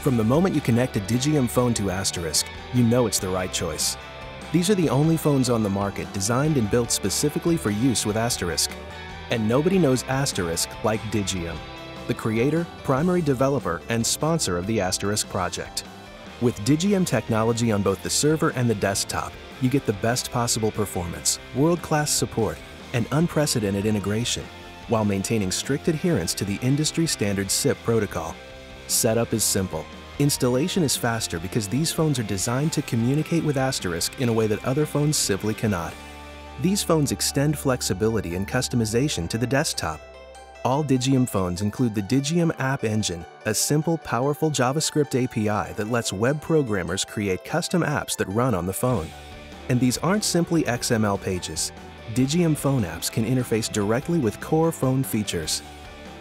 From the moment you connect a Digium phone to Asterisk, you know it's the right choice. These are the only phones on the market designed and built specifically for use with Asterisk. And nobody knows Asterisk like Digium, the creator, primary developer, and sponsor of the Asterisk project. With Digium technology on both the server and the desktop, you get the best possible performance, world-class support, and unprecedented integration, while maintaining strict adherence to the industry standard SIP protocol. Setup is simple. Installation is faster because these phones are designed to communicate with Asterisk in a way that other phones simply cannot. These phones extend flexibility and customization to the desktop. All Digium phones include the Digium App Engine, a simple, powerful JavaScript API that lets web programmers create custom apps that run on the phone. And these aren't simply XML pages. Digium phone apps can interface directly with core phone features.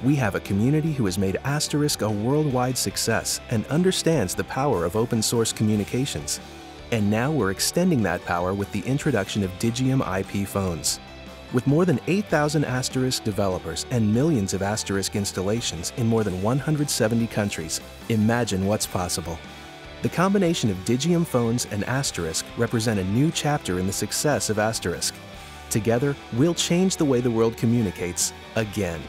We have a community who has made Asterisk a worldwide success and understands the power of open source communications. And now we're extending that power with the introduction of Digium IP phones. With more than 8,000 Asterisk developers and millions of Asterisk installations in more than 170 countries, imagine what's possible. The combination of Digium phones and Asterisk represent a new chapter in the success of Asterisk. Together, we'll change the way the world communicates again.